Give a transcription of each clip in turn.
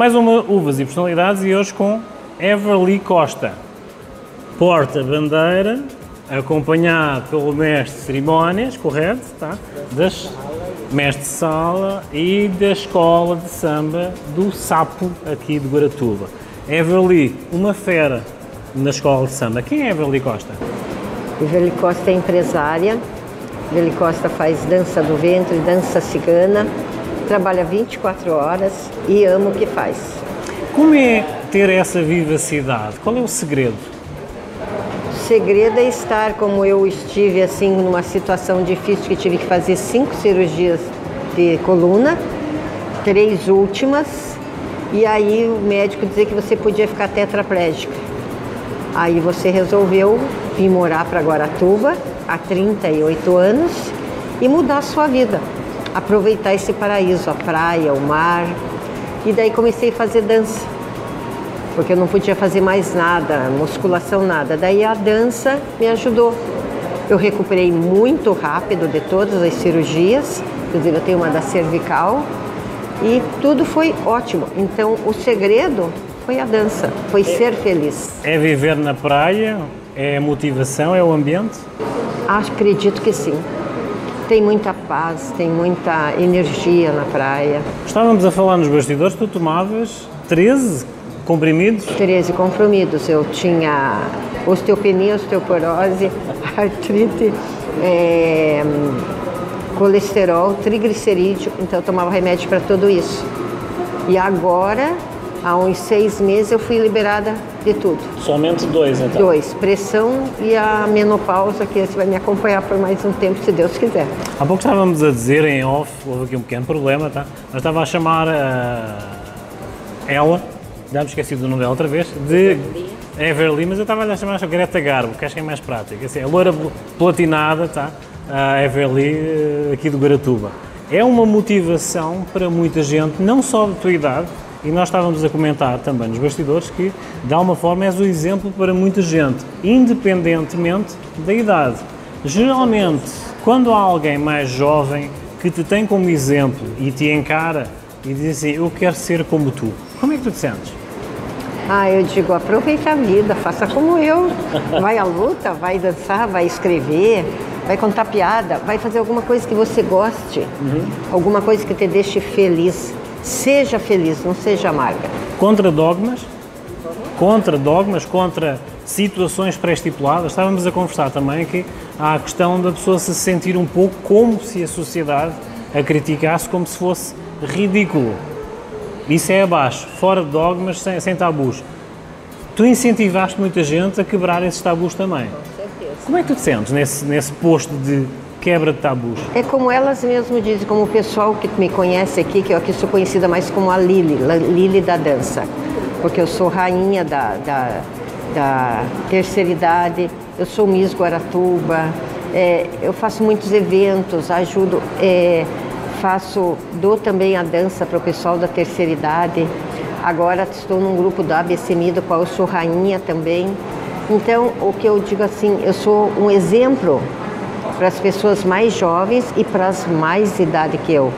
Mais uma Uvas e Personalidades e hoje com Everly Costa. Porta-bandeira, acompanhado pelo mestre de cerimónias, correto? Tá? Das mestre de sala e da escola de samba do Sapo aqui de Guaratuba. Everly, uma fera na escola de samba. Quem é Everly Costa? Everly Costa é empresária. Everly Costa faz dança do ventre, dança cigana, trabalha 24 horas e ama o que faz. Como é ter essa vivacidade? Qual é o segredo? O segredo é estar como eu estive assim numa situação difícil que tive que fazer cinco cirurgias de coluna, três últimas, e aí o médico dizia que você podia ficar tetraplégica. Aí você resolveu vir morar para Guaratuba há 38 anos e mudar a sua vida. Aproveitar esse paraíso, a praia, o mar. E daí comecei a fazer dança. Porque eu não podia fazer mais nada, musculação nada. Daí a dança me ajudou. Eu recuperei muito rápido de todas as cirurgias, inclusive eu tenho uma da cervical, e tudo foi ótimo. Então o segredo foi a dança, foi ser feliz. É viver na praia? É a motivação? É o ambiente? Acredito que sim. Tem muita paz, tem muita energia na praia. Estávamos a falar nos bastidores, tu tomavas 13 comprimidos? 13 comprimidos. Eu tinha osteopenia, osteoporose, artrite, é, colesterol, triglicerídeo, então eu tomava remédio para tudo isso. E agora Há uns seis meses eu fui liberada de tudo. Somente dois, então? Dois. Pressão e a menopausa, que esse vai me acompanhar por mais um tempo, se Deus quiser. Há pouco estávamos a dizer em off, houve aqui um pequeno problema, tá? Mas estava a chamar uh, ela, já me esqueci do nome dela outra vez, de Everly, mas eu estava a chamar a Greta Garbo, que acho que é mais prático. Assim, a loira platinada, tá? A Everly, uh, aqui do Garatuba. É uma motivação para muita gente, não só da tua idade, e nós estávamos a comentar também nos bastidores que, de alguma forma, és o exemplo para muita gente, independentemente da idade. Geralmente, quando há alguém mais jovem que te tem como exemplo e te encara e diz assim: Eu quero ser como tu, como é que tu te sentes? Ah, eu digo, aproveita a vida, faça como eu. Vai à luta, vai dançar, vai escrever, vai contar piada, vai fazer alguma coisa que você goste, uhum. alguma coisa que te deixe feliz. Seja feliz, não seja amarga. Contra dogmas? Contra dogmas, contra situações pré-estipuladas. Estávamos a conversar também que há a questão da pessoa se sentir um pouco como se a sociedade a criticasse como se fosse ridículo. Isso é abaixo, fora de dogmas, sem, sem tabus. Tu incentivaste muita gente a quebrar esses tabus também. Com certeza. Como é que tu te sentes nesse, nesse posto de quebra de tabus? É como elas mesmo dizem, como o pessoal que me conhece aqui, que eu aqui sou conhecida mais como a Lili, Lili da dança, porque eu sou rainha da, da, da terceira idade, eu sou Miss Guaratuba, é, eu faço muitos eventos, ajudo, é, faço, dou também a dança para o pessoal da terceira idade. Agora estou num grupo da ABCMI, do qual eu sou rainha também. Então, o que eu digo assim, eu sou um exemplo para as pessoas mais jovens e para as mais de idade que eu.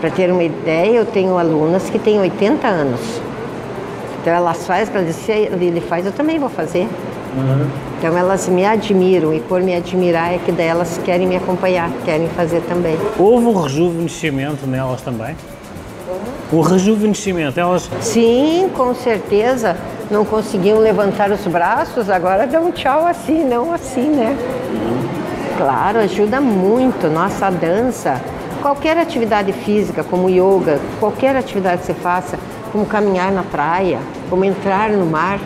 Para ter uma ideia, eu tenho alunas que têm 80 anos. Então elas fazem, para dizer, se ele faz, eu também vou fazer. Uhum. Então elas me admiram e por me admirar é que daí elas querem me acompanhar, querem fazer também. Houve um rejuvenescimento nelas também? O rejuvenescimento, elas... Sim, com certeza. Não conseguiam levantar os braços, agora dão um tchau assim, não assim, né? Claro, ajuda muito. Nossa, dança, qualquer atividade física, como yoga, qualquer atividade que você faça, como caminhar na praia, como entrar no mar,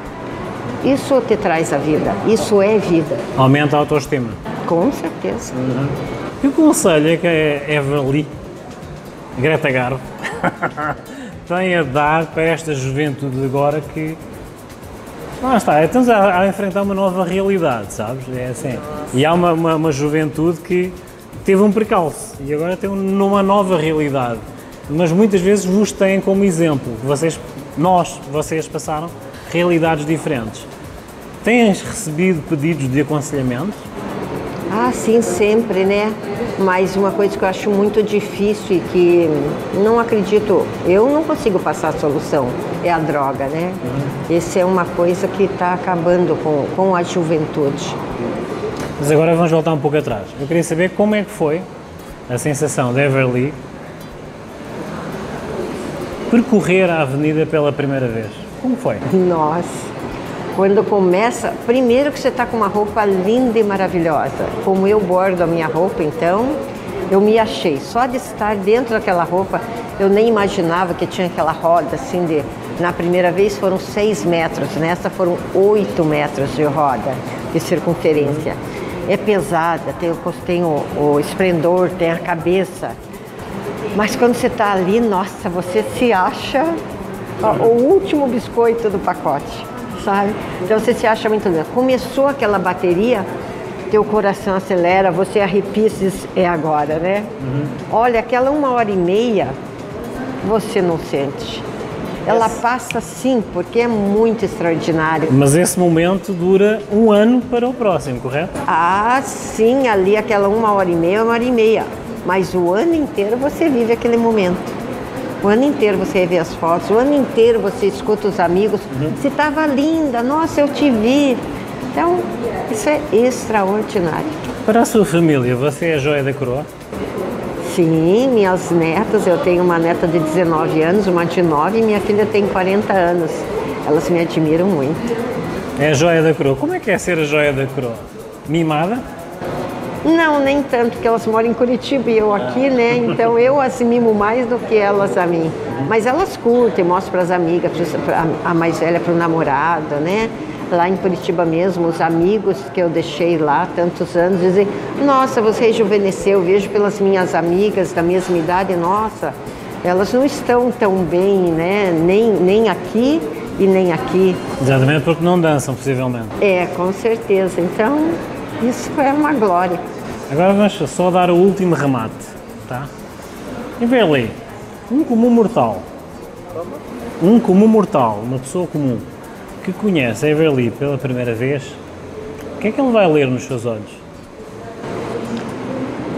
isso te traz a vida. Isso é vida. Aumenta a autoestima. Com certeza. Uhum. E o conselho é que a Everly, Greta Garbo, tem a dar para esta juventude de agora que lá está, estamos a, a, enfrentar uma nova realidade, sabes? É assim. E há uma, uma, uma juventude que teve um precalço e agora tem uma nova realidade. Mas muitas vezes vos têm como exemplo. Vocês, nós, vocês passaram realidades diferentes. Tens recebido pedidos de aconselhamento? Ah, sim, sempre, né? Mas uma coisa que eu acho muito difícil e que não acredito, eu não consigo passar a solução, é a droga, né? Uhum. Essa é uma coisa que está acabando com, com a juventude. Mas agora vamos voltar um pouco atrás. Eu queria saber como é que foi a sensação de Everly percorrer a avenida pela primeira vez. Como foi? Nossa! Quando começa, primeiro que você está com uma roupa linda e maravilhosa. Como eu bordo a minha roupa, então eu me achei. Só de estar dentro daquela roupa, eu nem imaginava que tinha aquela roda assim de. Na primeira vez foram seis metros, nessa foram oito metros de roda de circunferência. É pesada, tem, tem o, o esplendor, tem a cabeça. Mas quando você está ali, nossa, você se acha o último biscoito do pacote sabe? Então você se acha muito bem. Começou aquela bateria, teu coração acelera, você arrepia diz, é agora, né? Uhum. Olha, aquela uma hora e meia, você não sente. Ela passa sim, porque é muito extraordinário. Mas esse momento dura um ano para o próximo, correto? Ah, sim, ali aquela uma hora e meia, uma hora e meia. Mas o ano inteiro você vive aquele momento. O ano inteiro você vê as fotos, o ano inteiro você escuta os amigos. Uhum. Se estava linda, nossa, eu te vi. Então, isso é extraordinário. Para a sua família, você é a joia da coroa? Sim, minhas netas, eu tenho uma neta de 19 anos, uma de 9 e minha filha tem 40 anos. Elas me admiram muito. É a joia da coroa. Como é que é ser a joia da coroa? Mimada? Não, nem tanto, porque elas moram em Curitiba e eu aqui, né? Então eu as mimo mais do que elas a mim. Mas elas curtem, mostro para as amigas, pra, a mais velha para o namorado, né? Lá em Curitiba mesmo, os amigos que eu deixei lá tantos anos dizem: Nossa, você rejuvenesceu. Vejo pelas minhas amigas da mesma idade, nossa, elas não estão tão bem, né? Nem, nem aqui e nem aqui. Exatamente, porque não dançam, possivelmente. É, com certeza. Então, isso é uma glória. Agora vamos só dar o último remate, tá? Everly, um comum mortal. Um comum mortal, uma pessoa comum, que conhece a Everly pela primeira vez, o que é que ele vai ler nos seus olhos?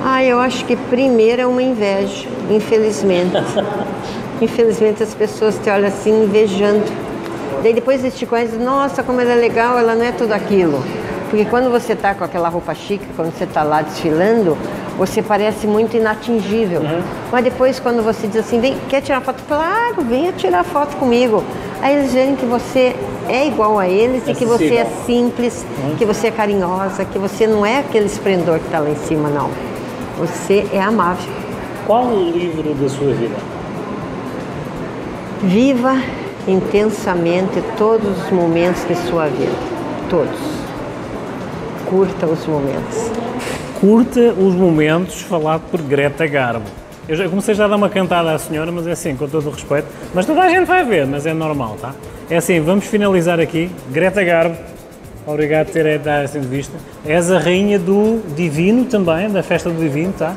Ah, eu acho que primeiro é uma inveja, infelizmente. infelizmente as pessoas te olham assim invejando. Daí depois eles te conhecem, nossa, como ela é legal, ela não é tudo aquilo. Porque quando você está com aquela roupa chique, quando você está lá desfilando, você parece muito inatingível. Uhum. Mas depois, quando você diz assim, vem, quer tirar foto? Claro, venha tirar foto comigo. Aí eles veem que você é igual a eles é e que você é simples, uhum. que você é carinhosa, que você não é aquele esplendor que está lá em cima, não. Você é amável. Qual o livro da sua vida? Viva intensamente todos os momentos de sua vida. Todos curta os momentos. Curta os momentos, falado por Greta Garbo. Eu já comecei já a dar uma cantada à senhora, mas é assim, com todo o respeito. Mas toda a gente vai ver, mas é normal, tá? É assim, vamos finalizar aqui. Greta Garbo, obrigado por ter dado essa entrevista. És a rainha do Divino também, da festa do Divino, tá?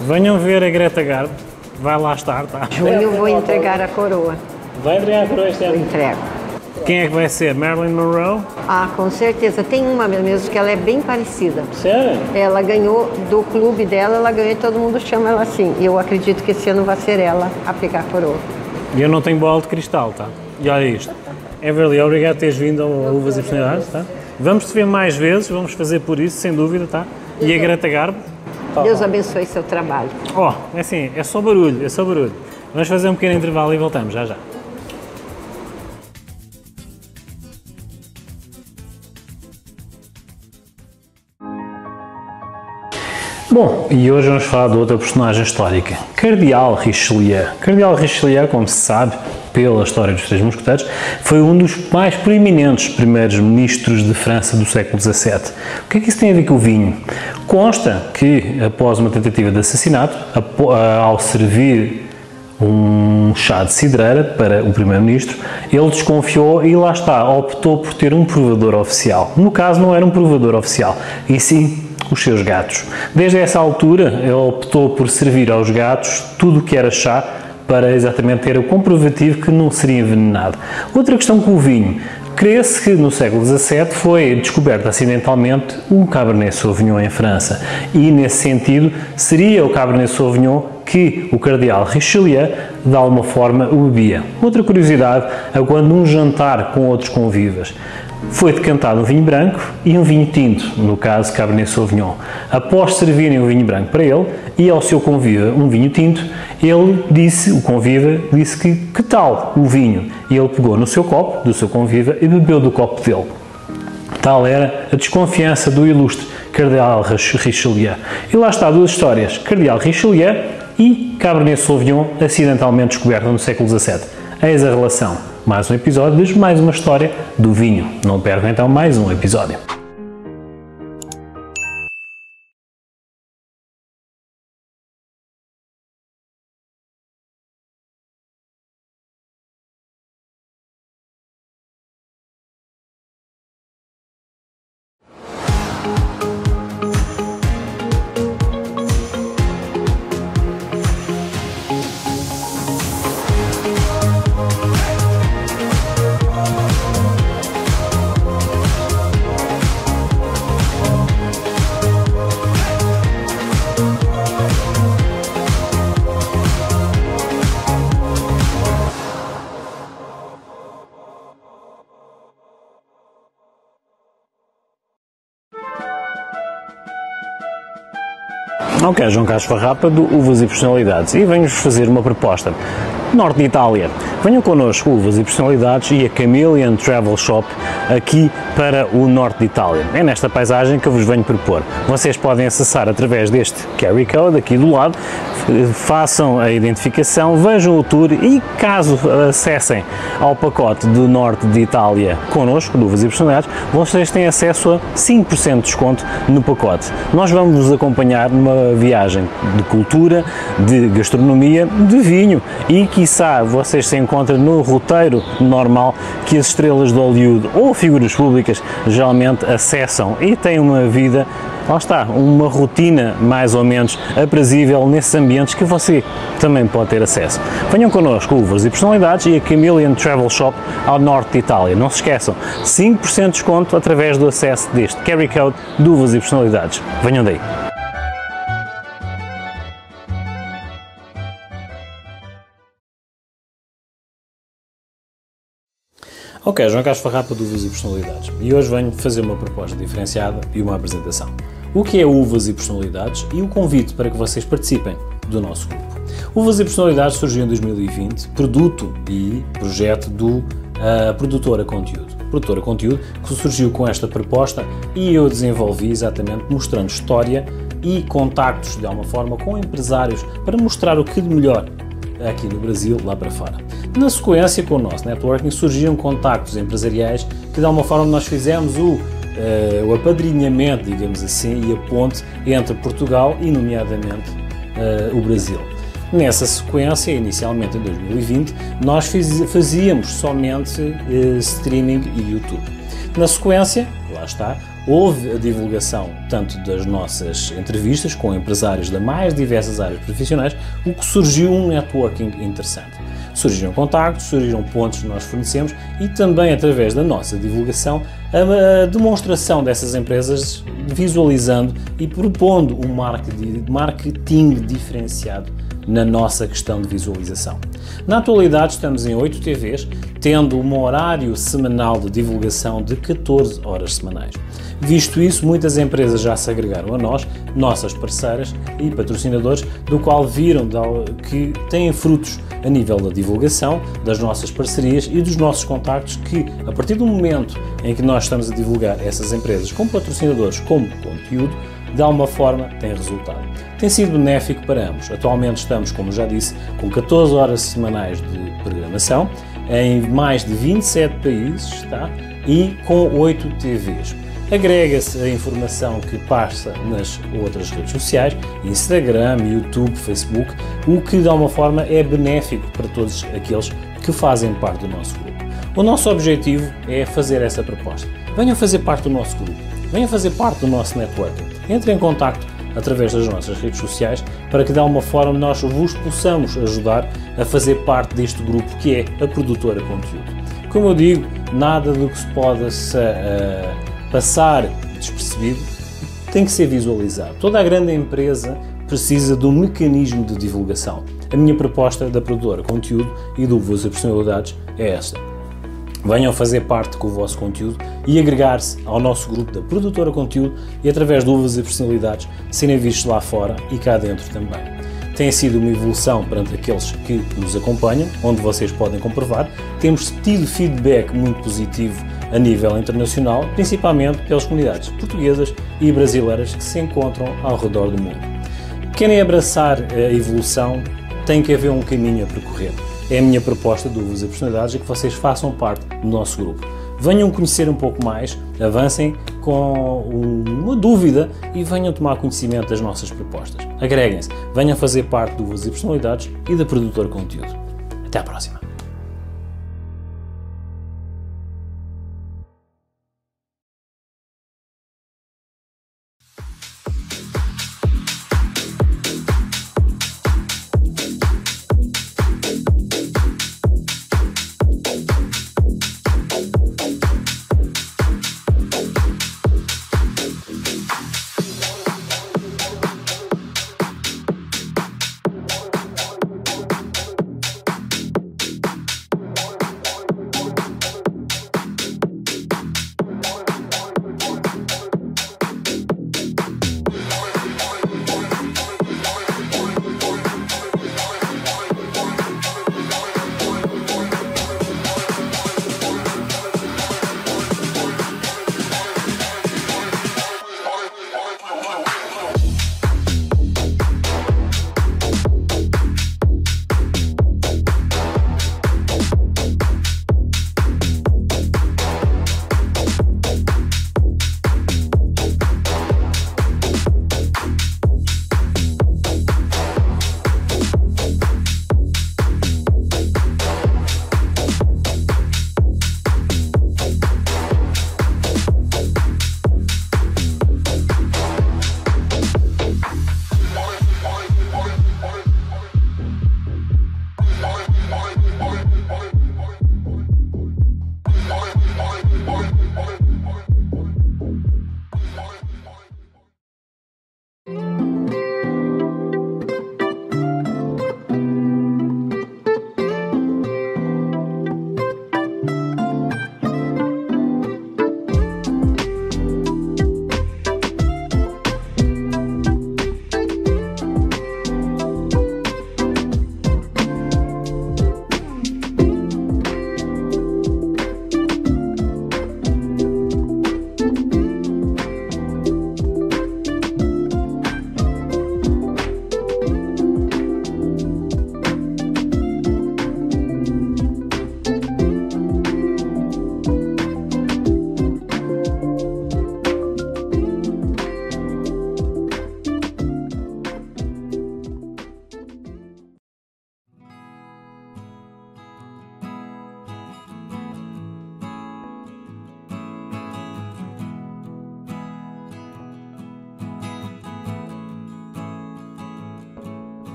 Venham ver a Greta Garbo, vai lá estar, tá? Junho vou entregar a coroa. Vai entregar a coroa este ano? Entrego. Quem é que vai ser? Marilyn Monroe? Ah, com certeza. Tem uma mesmo que ela é bem parecida. Sério? Ela ganhou do clube dela, ela ganhou e todo mundo chama ela assim. E eu acredito que esse ano vai ser ela a pegar a coroa. E eu não tenho bola de cristal, tá? E olha isto. Everly, obrigado por teres vindo ao Uvas e Oportunidades, tá? Vamos te ver mais vezes, vamos fazer por isso, sem dúvida, tá? E a Greta Garbo? Deus abençoe seu trabalho. Ó, oh, é assim, é só barulho, é só barulho. Vamos fazer um pequeno intervalo e voltamos, já já. Bom, e hoje vamos falar de outra personagem histórica, Cardeal Richelieu. Cardeal Richelieu, como se sabe pela história dos Três Mosqueteiros, foi um dos mais proeminentes primeiros ministros de França do século XVII. O que é que isso tem a ver com o vinho? Consta que, após uma tentativa de assassinato, ao servir um chá de cidreira para o primeiro-ministro, ele desconfiou e lá está, optou por ter um provador oficial. No caso, não era um provador oficial, e sim os seus gatos. Desde essa altura, ele optou por servir aos gatos tudo o que era chá para exatamente ter o comprovativo que não seria envenenado. Outra questão com o vinho, Crê-se que no século XVII foi descoberto acidentalmente um Cabernet Sauvignon em França e, nesse sentido, seria o Cabernet Sauvignon que o cardeal Richelieu, de alguma forma, o bebia. Outra curiosidade é quando num jantar com outros convivas foi decantado um vinho branco e um vinho tinto, no caso Cabernet Sauvignon. Após servirem o vinho branco para ele e ao seu conviva um vinho tinto, ele disse, o conviva, disse que que tal o vinho? E ele pegou no seu copo, do seu conviva, e bebeu do copo dele. Tal era a desconfiança do ilustre Cardeal Richelieu. E lá está duas histórias, Cardeal Richelieu e Cabernet Sauvignon, acidentalmente descoberta no século XVII. Eis a relação. Mais um episódio, mais uma história do vinho. Não percam então mais um episódio. Ok, João Carlos Farrapa do Uvas e Personalidades e venho-vos fazer uma proposta. Norte de Itália. Venham connosco Uvas e Personalidades e a Chameleon Travel Shop aqui para o Norte de Itália. É nesta paisagem que eu vos venho propor. Vocês podem acessar através deste Carry Code aqui do lado, façam a identificação, vejam o tour e caso acessem ao pacote do Norte de Itália connosco, do Uvas e Personalidades, vocês têm acesso a 5% de desconto no pacote. Nós vamos vos acompanhar numa viagem de cultura, de gastronomia, de vinho e quiçá vocês se encontram no roteiro normal que as estrelas de Hollywood ou figuras públicas geralmente acessam e têm uma vida lá está, uma rotina mais ou menos aprazível nesses ambientes que você também pode ter acesso. Venham connosco, Uvas e Personalidades e a Chameleon Travel Shop ao norte de Itália. Não se esqueçam, 5% de desconto através do acesso deste Carry Code de Uvas e Personalidades. Venham daí. Ok, João Carlos Farrapa de Uvas e Personalidades e hoje venho fazer uma proposta diferenciada e uma apresentação. O que é Uvas e Personalidades e o convite para que vocês participem do nosso grupo. Uvas e Personalidades surgiu em 2020, produto e projeto do uh, Produtora Conteúdo. Produtora Conteúdo que surgiu com esta proposta e eu desenvolvi exatamente mostrando história e contactos de alguma forma com empresários para mostrar o que de melhor aqui no Brasil, lá para fora. Na sequência, com o nosso networking, surgiram contactos empresariais que, de alguma forma, nós fizemos o, uh, o apadrinhamento, digamos assim, e a ponte entre Portugal e, nomeadamente, uh, o Brasil. Nessa sequência, inicialmente em 2020, nós fiz, fazíamos somente uh, streaming e YouTube. Na sequência, lá está, houve a divulgação tanto das nossas entrevistas com empresários das mais diversas áreas profissionais, o que surgiu um networking interessante. Surgiram contactos, surgiram pontos que nós fornecemos e também através da nossa divulgação a, demonstração dessas empresas visualizando e propondo um marketing diferenciado na nossa questão de visualização. Na atualidade estamos em 8 TVs, tendo um horário semanal de divulgação de 14 horas semanais. Visto isso, muitas empresas já se agregaram a nós, nossas parceiras e patrocinadores, do qual viram que têm frutos a nível da divulgação, das nossas parcerias e dos nossos contactos que, a partir do momento em que nós estamos a divulgar essas empresas como patrocinadores, como conteúdo, de alguma forma tem resultado. Tem sido benéfico para ambos. Atualmente estamos, como já disse, com 14 horas semanais de programação em mais de 27 países está? e com 8 TVs. Agrega-se a informação que passa nas outras redes sociais, Instagram, YouTube, Facebook, o que de alguma forma é benéfico para todos aqueles que fazem parte do nosso grupo. O nosso objetivo é fazer essa proposta. Venham fazer parte do nosso grupo, venham fazer parte do nosso networking. Entre em contato através das nossas redes sociais para que de alguma forma nós vos possamos ajudar a fazer parte deste grupo que é a produtora conteúdo. Como eu digo, nada do que se possa uh, passar despercebido tem que ser visualizado. Toda a grande empresa precisa de um mecanismo de divulgação. A minha proposta da produtora conteúdo e do Uvas e Personalidades é esta. Venham fazer parte com o vosso conteúdo e agregar-se ao nosso grupo da produtora conteúdo e através de Uvas e Personalidades serem vistos lá fora e cá dentro também. Tem sido uma evolução perante aqueles que nos acompanham, onde vocês podem comprovar. Temos tido feedback muito positivo a nível internacional, principalmente pelas comunidades portuguesas e brasileiras que se encontram ao redor do mundo. Querem abraçar a evolução, tem que haver um caminho a percorrer. É a minha proposta Uvas e Personalidades é que vocês façam parte do nosso grupo. Venham conhecer um pouco mais, avancem com uma dúvida e venham tomar conhecimento das nossas propostas. Agreguem-se, venham fazer parte do Uvas e Personalidades e da produtora conteúdo. Até à próxima!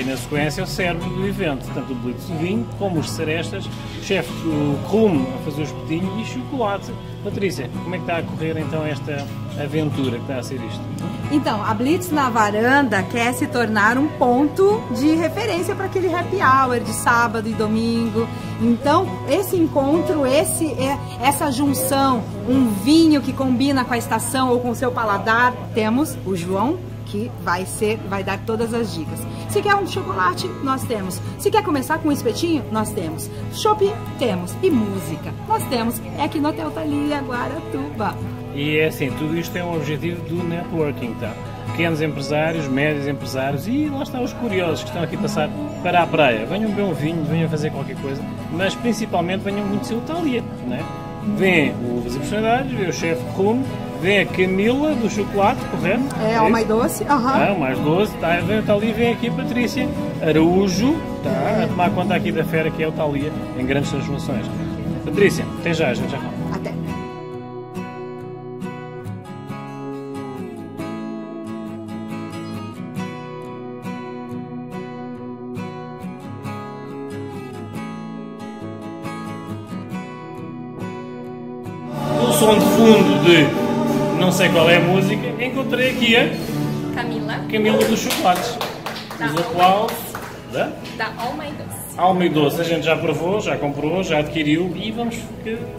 Na sequência o serve do evento, tanto o blitz de vinho como os cerestas, o chefe do Krum a fazer o espetinho e chocolate. Patrícia, como é que está a correr então esta aventura que está a ser isto? Então, a Blitz na varanda quer se tornar um ponto de referência para aquele happy hour de sábado e domingo. Então, esse encontro, esse, é, essa junção, um vinho que combina com a estação ou com o seu paladar, temos o João que vai ser, vai dar todas as dicas. Se quer um chocolate, nós temos. Se quer começar com um espetinho, nós temos. Shopping, temos. E música, nós temos. É aqui no Hotel Thalia, Guaratuba. E é assim, tudo isto é um objetivo do networking, tá? Pequenos empresários, médios empresários e lá estão os curiosos que estão aqui passar para a praia. Venham beber um vinho, venham fazer qualquer coisa, mas principalmente venham conhecer o Thalia, né? Vem o As Impressionidades, vem o chefe Rumo, Vem a Camila do chocolate, correto? É, é o mais doce. Uhum. Ah, o mais doce. Tá, vem o Thalia vem aqui a Patrícia Araújo, tá, a tomar conta aqui da fera que é o Thalia, em grandes transformações. Patrícia, até já, a gente já fala. Até. No som de fundo de não sei qual é a música, encontrei aqui a Camila, Camila dos Chocolates. Tá. Os aplausos da da. Alma e Doce. A gente já provou, já comprou, já adquiriu e vamos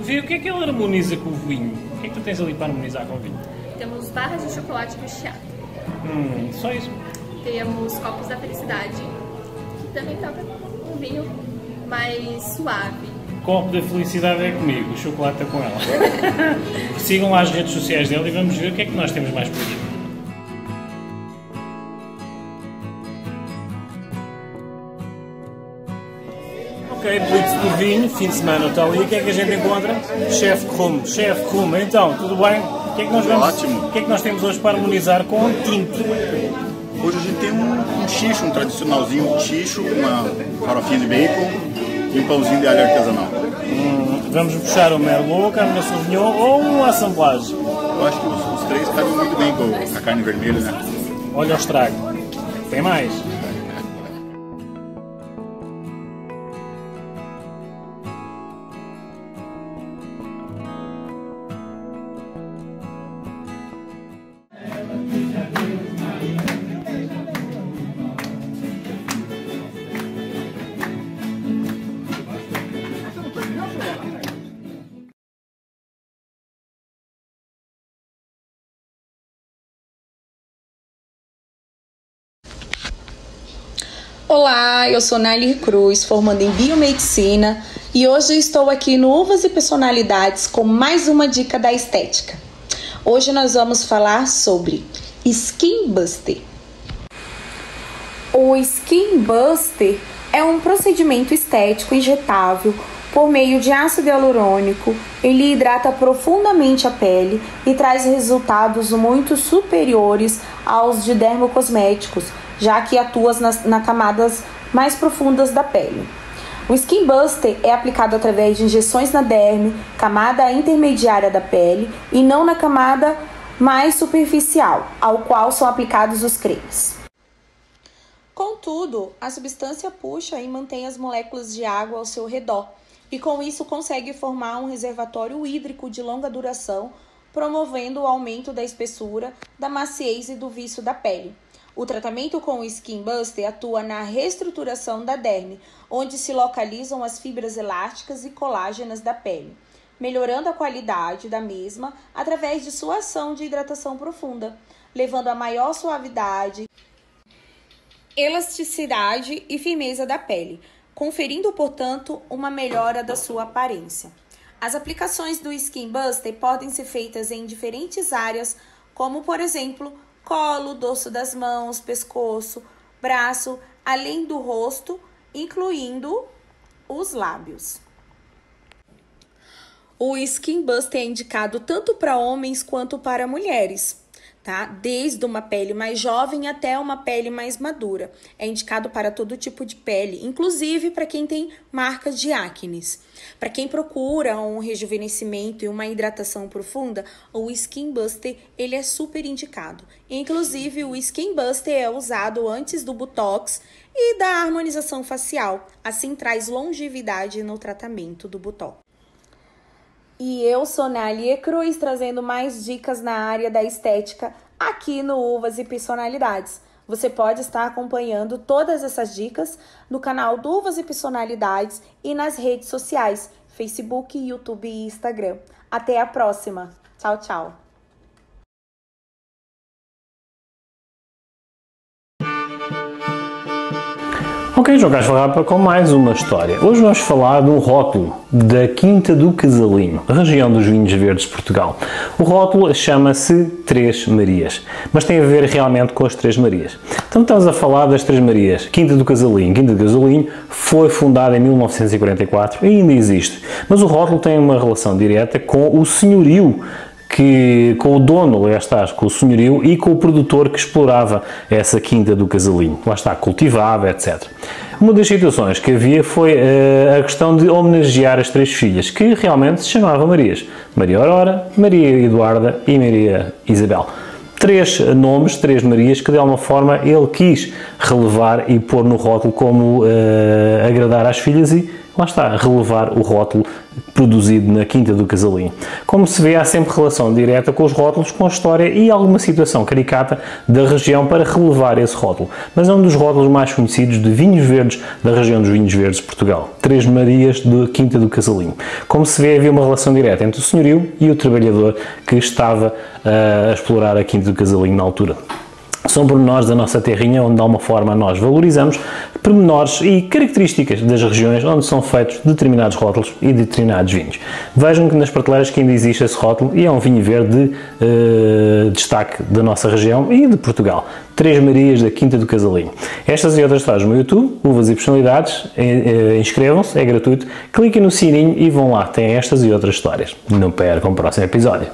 ver o que é que ele harmoniza com o vinho. O que é que tu tens ali para harmonizar com o vinho? Temos barras de chocolate recheado. Hum, só isso. Temos copos da felicidade, que também toca um vinho mais suave. Copo da felicidade é comigo, o chocolate é com ela. Sigam lá as redes sociais dele e vamos ver o que é que nós temos mais por aqui. Ok, Blitz do vinho, fim de semana está ali. O que é que a gente encontra? Chef Rum, Chef Rum. Então, tudo bem? O que é que nós vamos, Ótimo. O que é que nós temos hoje para harmonizar com tinto? Hoje a gente tem um, um xixo, um tradicionalzinho xixo, uma farofinha de bacon e um pãozinho de alho artesanal. Vamos puxar o Merlot, Cabernet Sauvignon ou uma assemblagem? Eu acho que os, os três cabem muito bem com a carne vermelha, né? Olha o estrago. Tem mais? Olá, eu sou Nalir Cruz, formanda em Biomedicina e hoje estou aqui no Uvas e Personalidades com mais uma dica da estética. Hoje nós vamos falar sobre Skin Buster. O Skin Buster é um procedimento estético injetável por meio de ácido hialurônico. Ele hidrata profundamente a pele e traz resultados muito superiores aos de dermocosméticos, já que atua nas na camadas mais profundas da pele. O Skin Buster é aplicado através de injeções na derme, camada intermediária da pele, e não na camada mais superficial, ao qual são aplicados os cremes. Contudo, a substância puxa e mantém as moléculas de água ao seu redor, e com isso consegue formar um reservatório hídrico de longa duração, promovendo o aumento da espessura, da maciez e do vício da pele. O tratamento com o Skin Buster atua na reestruturação da derme, onde se localizam as fibras elásticas e colágenas da pele, melhorando a qualidade da mesma através de sua ação de hidratação profunda, levando a maior suavidade, elasticidade e firmeza da pele, conferindo, portanto, uma melhora da sua aparência. As aplicações do Skin Buster podem ser feitas em diferentes áreas, como por exemplo, colo, dorso das mãos, pescoço, braço, além do rosto, incluindo os lábios. O Skin Buster é indicado tanto para homens quanto para mulheres, tá? Desde uma pele mais jovem até uma pele mais madura. É indicado para todo tipo de pele, inclusive para quem tem marcas de acnes. Para quem procura um rejuvenescimento e uma hidratação profunda, o Skin Buster ele é super indicado. Inclusive, o Skin Buster é usado antes do Botox e da harmonização facial. Assim, traz longevidade no tratamento do Botox. E eu sou Nalie Cruz, trazendo mais dicas na área da estética aqui no Uvas e Personalidades. Você pode estar acompanhando todas essas dicas no canal do Uvas e Personalidades e nas redes sociais, Facebook, YouTube e Instagram. Até a próxima. Tchau, tchau. Ok, João Carlos Farrapa com mais uma história. Hoje vamos falar um rótulo da Quinta do Casalinho, região dos vinhos verdes de Portugal. O rótulo chama-se Três Marias, mas tem a ver realmente com as Três Marias. Então estamos a falar das Três Marias. Quinta do Casalinho. Quinta do Casalinho foi fundada em 1944 e ainda existe, mas o rótulo tem uma relação direta com o senhorio que com o dono, lá está, com o senhorio e com o produtor que explorava essa quinta do casalinho. Lá está, cultivava, etc. Uma das situações que havia foi uh, a questão de homenagear as três filhas, que realmente se chamavam Marias. Maria Aurora, Maria Eduarda e Maria Isabel três nomes, três Marias, que de alguma forma ele quis relevar e pôr no rótulo como uh, agradar às filhas e lá está, relevar o rótulo produzido na Quinta do Casalinho. Como se vê, há sempre relação direta com os rótulos, com a história e alguma situação caricata da região para relevar esse rótulo. Mas é um dos rótulos mais conhecidos de vinhos verdes da região dos vinhos verdes de Portugal. Três Marias da Quinta do Casalinho. Como se vê, havia uma relação direta entre o senhorio e o trabalhador que estava uh, a explorar a Quinta do Casalinho na altura são pormenores da nossa terrinha, onde de alguma forma nós valorizamos pormenores e características das regiões onde são feitos determinados rótulos e determinados vinhos. Vejam que nas prateleiras que ainda existe esse rótulo e é um vinho verde de uh, destaque da nossa região e de Portugal. Três Marias da Quinta do Casalinho. Estas e outras histórias no YouTube, Uvas e Personalidades, uh, inscrevam-se, é gratuito, cliquem no sininho e vão lá, tem estas e outras histórias. Não percam o próximo episódio.